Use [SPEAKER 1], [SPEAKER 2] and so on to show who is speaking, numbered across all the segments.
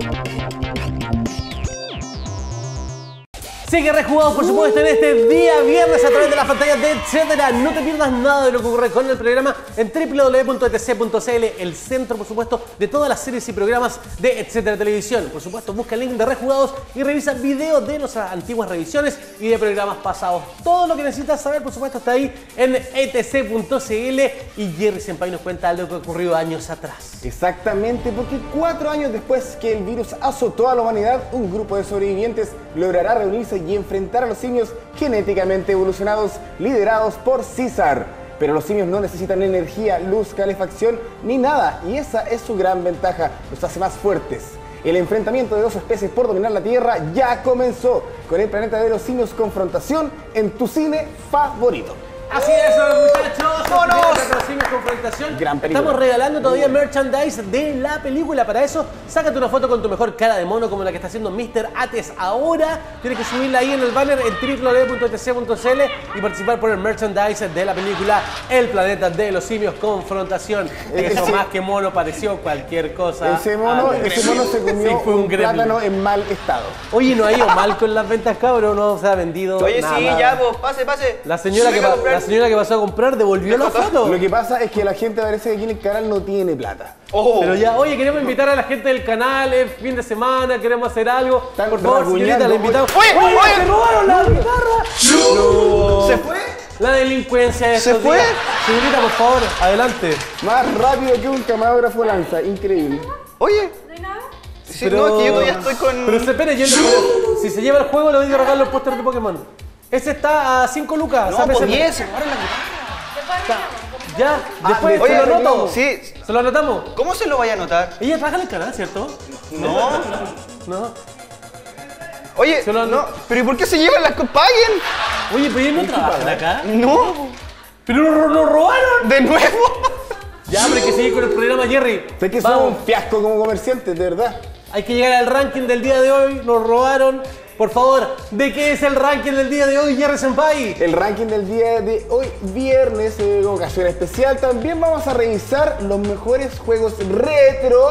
[SPEAKER 1] Thank you. Sigue rejugado, por supuesto, en este día viernes a través de las pantallas de Etcétera. No te pierdas nada de lo que ocurre con el programa en www.etc.cl, el centro, por supuesto, de todas las series y programas de Etcétera Televisión. Por supuesto, busca el link de rejugados y revisa videos de nuestras antiguas revisiones y de programas pasados. Todo lo que necesitas saber, por supuesto, está ahí en etc.cl y Jerry Senpai nos cuenta algo que ocurrió años atrás.
[SPEAKER 2] Exactamente, porque cuatro años después que el virus azotó a la humanidad, un grupo de sobrevivientes logrará reunirse y enfrentar a los simios genéticamente evolucionados liderados por César. Pero los simios no necesitan energía, luz, calefacción ni nada, y esa es su gran ventaja, los hace más fuertes. El enfrentamiento de dos especies por dominar la Tierra ya comenzó con el planeta de los simios confrontación en tu cine favorito.
[SPEAKER 1] Así es, muchachos.
[SPEAKER 3] ¡Vámonos!
[SPEAKER 1] Confrontación.
[SPEAKER 2] Gran película.
[SPEAKER 1] Estamos regalando todavía merchandise de la película. Para eso, sácate una foto con tu mejor cara de mono, como la que está haciendo Mr. Ates ahora. Tienes que subirla ahí en el banner en www.tc.cl y participar por el merchandise de la película El planeta de los simios confrontación. Eso
[SPEAKER 2] Ese-
[SPEAKER 1] más que mono pareció cualquier cosa.
[SPEAKER 2] Ese mono,
[SPEAKER 1] Ah,
[SPEAKER 2] ese mono se comió
[SPEAKER 1] Sí, fue un
[SPEAKER 2] un, plátano en mal estado.
[SPEAKER 1] Oye, no ha ido mal con las ventas, cabrón. No se ha vendido.
[SPEAKER 3] Oye,
[SPEAKER 1] nada.
[SPEAKER 3] sí, ya, pues, pase, pase.
[SPEAKER 1] La señora, que
[SPEAKER 3] A
[SPEAKER 1] señora que pasó a comprar devolvió la foto.
[SPEAKER 2] Lo que pasa es que la gente parece que aquí en el canal no tiene plata.
[SPEAKER 3] Oh.
[SPEAKER 1] Pero ya, oye, queremos invitar a la gente del canal, es fin de semana, queremos hacer algo.
[SPEAKER 2] Están
[SPEAKER 1] Por favor, señorita, la invitamos.
[SPEAKER 3] Oye, oye.
[SPEAKER 1] ¡Se robaron la guitarra!
[SPEAKER 3] ¿Se fue?
[SPEAKER 1] La delincuencia de
[SPEAKER 3] ¿Se
[SPEAKER 1] estos
[SPEAKER 3] fue?
[SPEAKER 1] días. Señorita, por favor, adelante.
[SPEAKER 2] Más rápido que un camarógrafo lanza, increíble.
[SPEAKER 3] Oye.
[SPEAKER 4] ¿No hay nada?
[SPEAKER 3] Sí, no, es que yo todavía estoy con.
[SPEAKER 1] Pero se espere, yo si se lleva el juego, le doy de regalo los pósteres de Pokémon. Ese está a 5 lucas.
[SPEAKER 3] No,
[SPEAKER 1] sápese-
[SPEAKER 3] pues 10, se muere la
[SPEAKER 4] Después arreglamos.
[SPEAKER 1] Ya, después
[SPEAKER 2] después
[SPEAKER 1] se lo
[SPEAKER 2] arreglamos.
[SPEAKER 1] anoto.
[SPEAKER 3] Sí.
[SPEAKER 1] Se lo anotamos.
[SPEAKER 3] ¿Cómo se lo vaya a anotar?
[SPEAKER 1] Ella trabaja en el canal, ¿cierto?
[SPEAKER 3] No.
[SPEAKER 1] No.
[SPEAKER 3] Oye,
[SPEAKER 1] Se lo-
[SPEAKER 3] no. ¿Pero y por qué se llevan las que paguen?
[SPEAKER 1] Oye, pero ellos no trabajan acá.
[SPEAKER 3] No.
[SPEAKER 1] Pero nos robaron.
[SPEAKER 3] De nuevo.
[SPEAKER 1] Ya, pero hay que seguir con el programa, Jerry.
[SPEAKER 2] Sé que son
[SPEAKER 1] Vamos.
[SPEAKER 2] un fiasco como comerciantes, de verdad.
[SPEAKER 1] Hay que llegar al ranking del día de hoy. Nos robaron. Por favor, ¿de qué es el ranking del día de hoy, Jerry Senpai?
[SPEAKER 2] El ranking del día de hoy, viernes, con ocasión especial, también vamos a revisar los mejores juegos retro,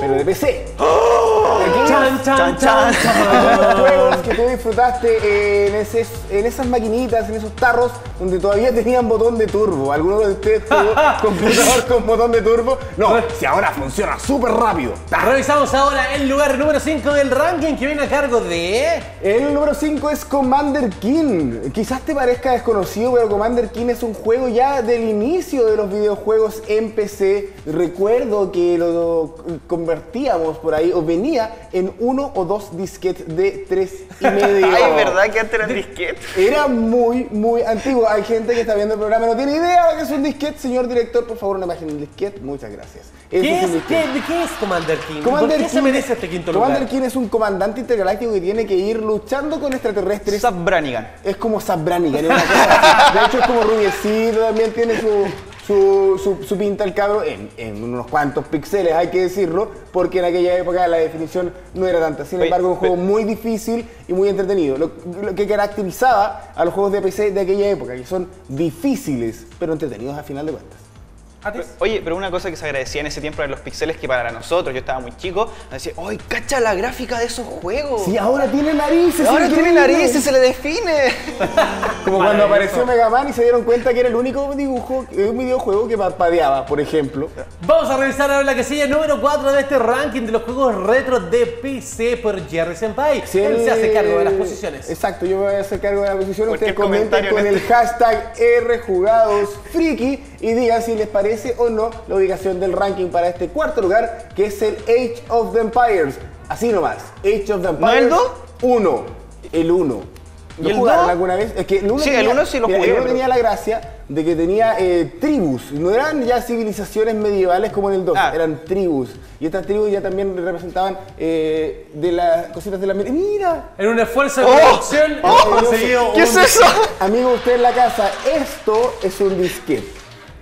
[SPEAKER 2] pero de PC. Aquí
[SPEAKER 1] Chan, chan, chan,
[SPEAKER 2] los juegos
[SPEAKER 1] chan.
[SPEAKER 2] Tú disfrutaste en, ese- en esas maquinitas, en esos tarros, donde todavía tenían botón de turbo. ¿Alguno de ustedes tuvo computador con botón de turbo? No, si ahora funciona súper rápido.
[SPEAKER 1] Revisamos ahora el lugar número 5 del ranking que viene a cargo de.
[SPEAKER 2] El número 5 es Commander King. Quizás te parezca desconocido, pero Commander King es un juego ya del inicio de los videojuegos en PC. Recuerdo que lo convertíamos por ahí, o venía en uno o dos disquetes de tres y medio.
[SPEAKER 3] Ay, ¿verdad que antes eran disquetes?
[SPEAKER 2] Era muy, muy antiguo. Hay gente que está viendo el programa y no tiene idea de que es un disquete. Señor director, por favor, una imagen del disquete. Muchas gracias. Ese
[SPEAKER 1] ¿Qué es, qué, ¿De qué es Commander King?
[SPEAKER 2] Commander
[SPEAKER 1] ¿Por qué se merece este quinto
[SPEAKER 2] Commander
[SPEAKER 1] lugar?
[SPEAKER 2] King es un comandante intergaláctico que tiene que ir luchando con extraterrestres.
[SPEAKER 3] Zap Brannigan.
[SPEAKER 2] Es como Sabranigan, es una cosa así. De hecho, es como rubiecito, también tiene su, su, su- su pinta el cabro en, en unos cuantos píxeles, hay que decirlo, porque en aquella época la definición no era tanta. Sin embargo, un juego muy difícil y muy entretenido. Lo, lo que caracterizaba a los juegos de PC de aquella época, que son difíciles, pero entretenidos a final de cuentas.
[SPEAKER 3] Oye, pero una cosa que se agradecía en ese tiempo eran los pixeles que para nosotros, yo estaba muy chico, me decía, ¡ay, cacha la gráfica de esos juegos!
[SPEAKER 2] Sí, ahora tiene narices.
[SPEAKER 3] Ahora tiene
[SPEAKER 2] increíble.
[SPEAKER 3] narices, se le define.
[SPEAKER 2] Como cuando apareció Mega Man y se dieron cuenta que era el único dibujo, un videojuego que parpadeaba, por ejemplo.
[SPEAKER 1] Vamos a revisar ahora la casilla número 4 de este ranking de los juegos retro de PC por Jerry Senpai.
[SPEAKER 2] Si
[SPEAKER 1] Él se hace cargo de las posiciones.
[SPEAKER 2] Exacto, yo me voy a hacer cargo de la posición.
[SPEAKER 3] Cualquier
[SPEAKER 2] Ustedes comenten
[SPEAKER 3] comentario
[SPEAKER 2] con el
[SPEAKER 3] este-
[SPEAKER 2] hashtag RJugadosFriki y digan si les parece o no la ubicación del ranking para este cuarto lugar, que es el Age of the Empires. Así nomás, Age of the Empires.
[SPEAKER 3] ¿No el dos?
[SPEAKER 2] 1, el 1.
[SPEAKER 3] ¿Y el
[SPEAKER 2] jugaron
[SPEAKER 3] dos?
[SPEAKER 2] alguna vez? Es que el 1
[SPEAKER 3] Sí, el uno sí lo
[SPEAKER 2] mira,
[SPEAKER 3] jugué,
[SPEAKER 2] El 1
[SPEAKER 3] pero-
[SPEAKER 2] tenía la gracia de que tenía eh, tribus, no eran ya civilizaciones medievales como en el 2,
[SPEAKER 3] Ah.
[SPEAKER 2] eran tribus. Y estas tribus ya también representaban eh, de las cositas de la... ¡Mira!
[SPEAKER 1] En un esfuerzo de
[SPEAKER 3] ¡Oh!
[SPEAKER 1] producción,
[SPEAKER 3] ¡Oh! ¿Qué
[SPEAKER 1] un-
[SPEAKER 3] es eso?
[SPEAKER 2] Amigo, usted en la casa, esto es un disquete.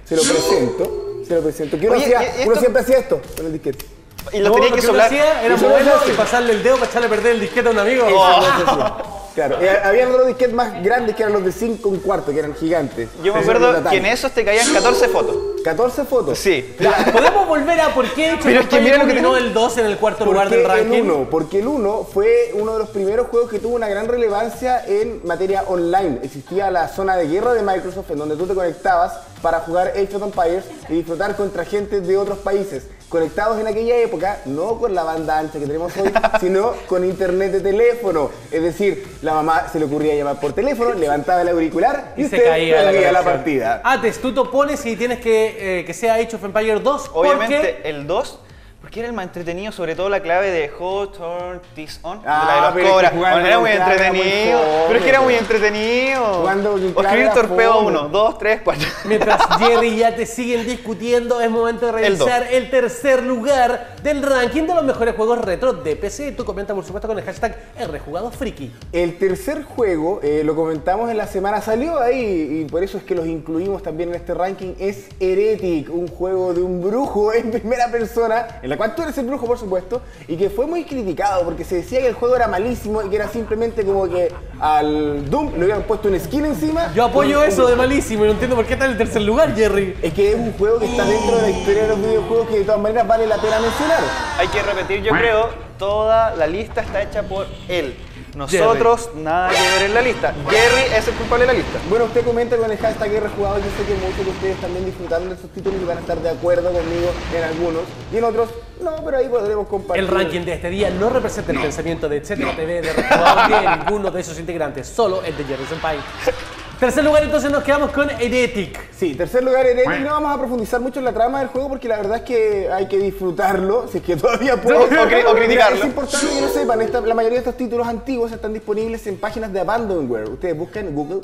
[SPEAKER 2] Se lo presento, se lo presento. Que uno,
[SPEAKER 3] Oye,
[SPEAKER 2] hacía-
[SPEAKER 3] ¿y- y
[SPEAKER 2] uno siempre hacía esto con el disquete.
[SPEAKER 3] Y lo
[SPEAKER 1] No,
[SPEAKER 3] tenía
[SPEAKER 1] lo
[SPEAKER 3] que soplar.
[SPEAKER 1] hacía era moverlo y pasarle el dedo para echarle a perder el disquete a un amigo.
[SPEAKER 3] Oh.
[SPEAKER 2] Claro, eh, había otros disquetes más grandes que eran los de 5 un cuarto, que eran gigantes.
[SPEAKER 3] Yo me acuerdo que en esos te caían 14 fotos.
[SPEAKER 2] 14 fotos.
[SPEAKER 3] Sí.
[SPEAKER 1] Ya, ¿Podemos volver a por qué
[SPEAKER 3] Pero es que mira lo que tenemos.
[SPEAKER 1] el 2 en el cuarto
[SPEAKER 2] ¿Por
[SPEAKER 1] lugar del ranking?
[SPEAKER 2] el 1? Porque el 1 fue uno de los primeros juegos que tuvo una gran relevancia en materia online. Existía la zona de guerra de Microsoft en donde tú te conectabas para jugar Age of Empires y disfrutar contra gente de otros países. Conectados en aquella época, no con la banda ancha que tenemos hoy, sino con internet de teléfono. Es decir, la mamá se le ocurría llamar por teléfono, levantaba el auricular y,
[SPEAKER 1] Y se
[SPEAKER 2] usted
[SPEAKER 1] caía la,
[SPEAKER 2] perdía la, partida.
[SPEAKER 1] Antes, tú te opones y tienes que eh, que sea Age of Empires 2.
[SPEAKER 3] Obviamente
[SPEAKER 1] porque
[SPEAKER 3] el 2, porque era el más entretenido, sobre todo la clave de How Turn This On,
[SPEAKER 2] Ah,
[SPEAKER 3] la de los cobras.
[SPEAKER 2] jugando
[SPEAKER 3] Bueno, era muy
[SPEAKER 2] clave era muy
[SPEAKER 3] entretenido. pero es que era muy entretenido.
[SPEAKER 2] Jugando con
[SPEAKER 3] o
[SPEAKER 2] clave
[SPEAKER 3] escribir
[SPEAKER 2] fome.
[SPEAKER 3] 1, 2, 3, 4.
[SPEAKER 1] Mientras Jerry y ya te siguen discutiendo, es momento de
[SPEAKER 3] El
[SPEAKER 1] revisar el, tercer lugar del ranking de los mejores juegos retro de PC. Tú comenta, por supuesto, con el hashtag RJugadosFriki.
[SPEAKER 2] El tercer juego, eh, lo comentamos en la semana, salió ahí y por eso es que los incluimos también en este ranking, es Heretic, un juego de un brujo en primera persona, en la cual tú eres el brujo por supuesto, y que fue muy criticado porque se decía que el juego era malísimo y que era simplemente como que al Doom le hubieran puesto un skin encima.
[SPEAKER 1] Yo apoyo
[SPEAKER 2] Un-
[SPEAKER 1] eso de malísimo y no entiendo por qué está en el tercer lugar, Jerry.
[SPEAKER 2] Es que es un juego que está dentro de la historia de los videojuegos que de todas maneras vale la pena mencionar.
[SPEAKER 3] Hay que repetir, yo creo, toda la lista está hecha por él. Nosotros, nada que ver en la lista. Jerry es el culpable de la lista.
[SPEAKER 2] Bueno, usted comenta con el hashtag RJugado, yo sé que muchos de ustedes también disfrutando de esos títulos y van a estar de acuerdo conmigo en algunos y en otros no, pero ahí podremos compartir.
[SPEAKER 1] El ranking de este día no representa el pensamiento de Etcétera TV de ni de ninguno de esos integrantes, solo el de Jerry Senpai. Tercer lugar, entonces nos quedamos con Heretic.
[SPEAKER 2] Sí, tercer lugar Heretic, no vamos a profundizar mucho en la trama del juego porque la verdad es que hay que disfrutarlo, si es que todavía puedo.
[SPEAKER 3] O- cri- o criticarlo.
[SPEAKER 2] Es importante que lo sepan, esta- la mayoría de estos títulos antiguos están disponibles en páginas de Abandonware. Ustedes buscan en Google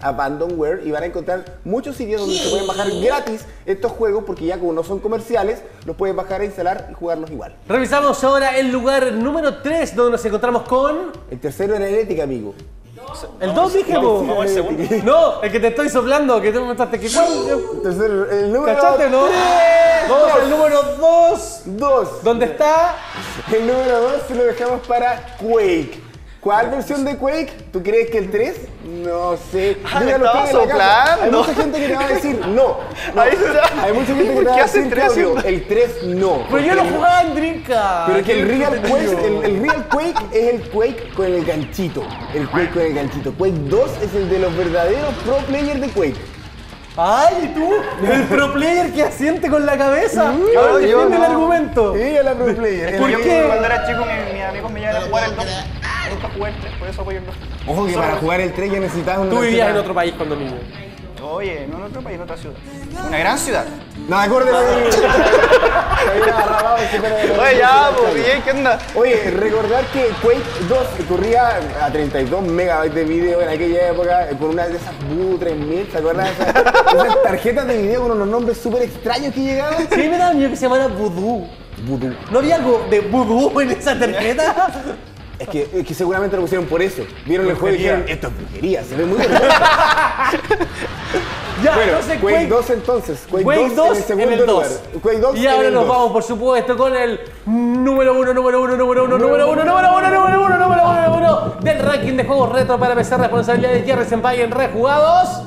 [SPEAKER 2] Abandonware y van a encontrar muchos sitios donde se pueden bajar gratis estos juegos porque ya como no son comerciales, los puedes bajar e instalar y jugarlos igual.
[SPEAKER 1] Revisamos ahora el lugar número 3, donde nos encontramos con.
[SPEAKER 2] El tercero era Heretic, amigo.
[SPEAKER 1] El 2 dije,
[SPEAKER 3] segundo.
[SPEAKER 1] No, el que te estoy soplando, que tú me mostraste que cuál.
[SPEAKER 2] El tercero, el número
[SPEAKER 1] ¿Cachaste, no? Vamos
[SPEAKER 2] dos,
[SPEAKER 1] al número 2,
[SPEAKER 2] dos.
[SPEAKER 1] donde está.
[SPEAKER 2] El número 2 se lo dejamos para Quake. ¿Cuál versión de Quake? ¿Tú crees que el 3? No sé.
[SPEAKER 3] Ah, estaba
[SPEAKER 2] casa. Hay
[SPEAKER 3] soplando.
[SPEAKER 2] mucha gente que te va a decir no. No.
[SPEAKER 3] Ahí está.
[SPEAKER 2] Hay mucha gente
[SPEAKER 3] ¿Y
[SPEAKER 2] que
[SPEAKER 3] por
[SPEAKER 2] te va a
[SPEAKER 3] hace
[SPEAKER 2] decir,
[SPEAKER 3] tres
[SPEAKER 2] Claudio,
[SPEAKER 3] siendo-
[SPEAKER 2] el 3 no.
[SPEAKER 1] Pero yo lo jugaba en Dreamcast.
[SPEAKER 2] Pero que el Real. Quake, el, el Real Quake es el Quake con el ganchito. El Quake con el ganchito. Quake 2 es el de los verdaderos pro players de Quake.
[SPEAKER 1] Ay, ¿y tú? El pro player que asiente con la cabeza. A ver,
[SPEAKER 3] yo
[SPEAKER 1] defiende el
[SPEAKER 3] no.
[SPEAKER 1] argumento.
[SPEAKER 2] Sí, es la pro player.
[SPEAKER 1] ¿Por
[SPEAKER 2] El-
[SPEAKER 1] qué?
[SPEAKER 3] Cuando era chico, mi- mis amigos me llevaban a jugar el 2. Nunca jugué el 3, por eso apoyo el 2.
[SPEAKER 2] Ojo que para jugar el 3 ya necesitas un
[SPEAKER 1] Tú vivías en otro país cuando niño.
[SPEAKER 3] Oye, no en otro país, en otra ciudad. Una gran ciudad.
[SPEAKER 2] No, acuérdate.
[SPEAKER 3] Oye, ya, pues, bien, ¿qué onda?
[SPEAKER 2] Oye, recordar que Quake 2 corría a 32 megabytes de video en aquella época con una de esas Voodoo 3000, ¿se acuerdan? Esas, esas tarjetas de video con unos nombres súper extraños que llegaban.
[SPEAKER 1] Sí, me daba miedo que se llamara Voodoo.
[SPEAKER 2] Voodoo.
[SPEAKER 1] ¿No había algo de Voodoo en esa tarjeta?
[SPEAKER 2] Es que, es que seguramente lo pusieron por eso. Vieron el juego y dijeron, esto es brujería, se ve muy hermoso.
[SPEAKER 1] ya,
[SPEAKER 2] bueno,
[SPEAKER 1] entonces
[SPEAKER 2] Quake, 2 entonces. Quake,
[SPEAKER 1] Quake
[SPEAKER 2] 2,
[SPEAKER 1] 2
[SPEAKER 2] en el segundo lugar. Quake 2
[SPEAKER 1] Y
[SPEAKER 2] en
[SPEAKER 1] ahora
[SPEAKER 2] el
[SPEAKER 1] nos
[SPEAKER 2] 2.
[SPEAKER 1] vamos, por supuesto, con el número uno, número uno, número uno, número uno, número uno, número uno, número uno, número uno del ranking de juegos retro para PC, responsabilidad de Jerry Senpai en Rejugados.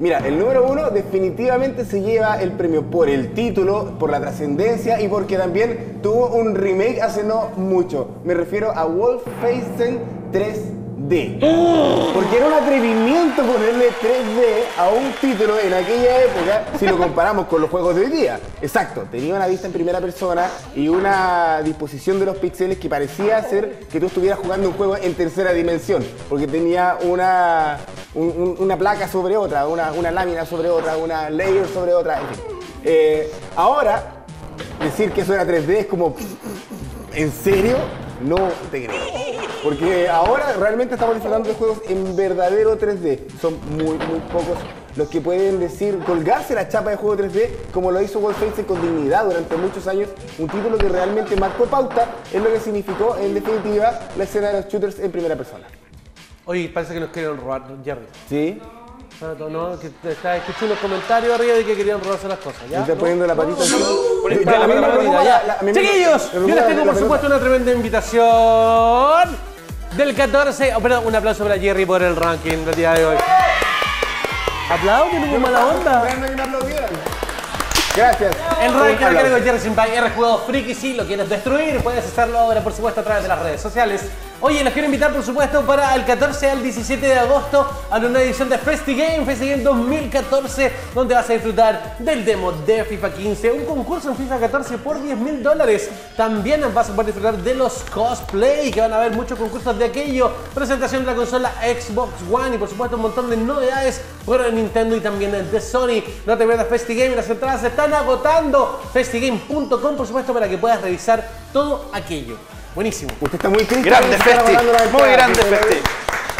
[SPEAKER 2] Mira, el número uno definitivamente se lleva el premio por el título, por la trascendencia y porque también tuvo un remake hace no mucho. Me refiero a Wolfenstein 3D. Porque era un atrevimiento ponerle 3D a un título en aquella época si lo comparamos con los juegos de hoy día. Exacto, tenía una vista en primera persona y una disposición de los píxeles que parecía ser que tú estuvieras jugando un juego en tercera dimensión, porque tenía una, un- un- una placa sobre otra, una, una lámina sobre otra, una layer sobre otra. Eh, ahora, decir que eso era 3D es como, ¿en serio? No te creo. Porque ahora realmente estamos disfrutando de juegos en verdadero 3D. Son muy, muy pocos los que pueden decir, colgarse la chapa de juego 3D como lo hizo Wolfenstein con dignidad durante muchos años. Un título que realmente marcó pauta es lo que significó en definitiva la escena de los shooters en primera persona.
[SPEAKER 1] Oye, parece que nos quieren robar, Jerry.
[SPEAKER 2] ¿Sí?
[SPEAKER 1] No, no, que está, escuché unos comentarios arriba de que querían robarse las cosas, ¿ya?
[SPEAKER 2] ¿Me está poniendo la patita
[SPEAKER 1] Chiquillos, yo les tengo por supuesto una tremenda invitación del 14. oh, perdón, un aplauso para Jerry por el ranking del día de hoy. Aplausos, no hubo mala onda.
[SPEAKER 2] Gracias.
[SPEAKER 1] El
[SPEAKER 2] aplauso.
[SPEAKER 1] mecánico de Jerry Senpai, R jugado friki, si lo quieres destruir, puedes hacerlo ahora por supuesto a través de las redes sociales. Oye, los quiero invitar por supuesto para el 14 al 17 de agosto a una edición de FestiGame, FestiGame 2014, donde vas a disfrutar del demo de FIFA 15, un concurso en FIFA 14 por 10 mil dólares. También vas a poder disfrutar de los cosplay, que van a haber muchos concursos de aquello, presentación de la consola Xbox One y por supuesto un montón de novedades por Nintendo y también de Sony. No te pierdas FestiGame, las entradas se están agotando. FestiGame.com por supuesto para que puedas revisar todo aquello. Buenísimo.
[SPEAKER 2] Usted está muy crítico.
[SPEAKER 3] Grande Festi, muy grande. Festi.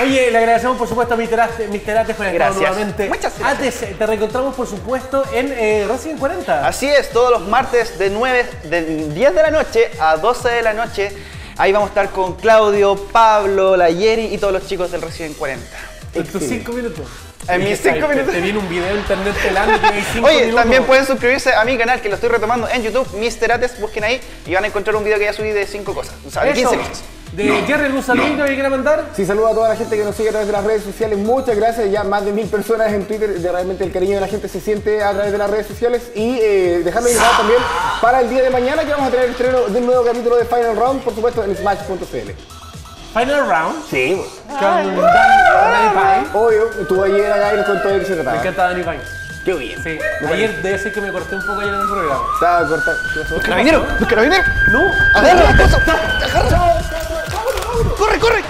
[SPEAKER 1] Oye, le agradecemos por supuesto a Mr. Ate, Mr. Ate por estar
[SPEAKER 3] Gracias.
[SPEAKER 1] nuevamente.
[SPEAKER 3] Muchas gracias.
[SPEAKER 1] Ates, te reencontramos por supuesto en eh, Resident 40.
[SPEAKER 3] Así es, todos los martes de 9, de 10 de la noche a 12 de la noche. Ahí vamos a estar con Claudio, Pablo, la Yeri y todos los chicos del Resident 40.
[SPEAKER 1] En tus 5 minutos.
[SPEAKER 3] En mis
[SPEAKER 1] Ay,
[SPEAKER 3] cinco
[SPEAKER 1] te-
[SPEAKER 3] minutos.
[SPEAKER 1] Te viene un video de internet pelando que 5
[SPEAKER 3] Oye,
[SPEAKER 1] minutos.
[SPEAKER 3] también pueden suscribirse a mi canal que lo estoy retomando en YouTube, Mr. Ates, busquen ahí y van a encontrar un video que ya subí de 5 cosas, o sea, de
[SPEAKER 1] Eso.
[SPEAKER 3] 15 cosas.
[SPEAKER 1] De Jerry, ¿algún saludito que quiera mandar?
[SPEAKER 2] Sí, saludo a toda la gente que nos sigue a través de las redes sociales. Muchas gracias. Ya más de mil personas en Twitter. De realmente el cariño de la gente se siente a través de las redes sociales. Y eh, dejarlo invitado también para el día de mañana que vamos a tener el estreno de un nuevo capítulo de Final Round, por supuesto, en Smash.cl.
[SPEAKER 1] Final Round.
[SPEAKER 2] Sí,
[SPEAKER 1] Con Dani, Dani Pine.
[SPEAKER 2] obvio. Estuvo ayer acá y nos contó de qué se
[SPEAKER 1] Me
[SPEAKER 2] trataba.
[SPEAKER 1] encanta Dani Pine.
[SPEAKER 2] Qué bien.
[SPEAKER 1] Sí. Ayer debe ser que me corté un poco ayer en el programa.
[SPEAKER 2] Estaba cortado. ¿Qué pasó?
[SPEAKER 3] ¡Carabinero! ¡Carabinero!
[SPEAKER 1] No.
[SPEAKER 3] ¡Agarra las cosas! ¡Agarra! ¡Corre, corre!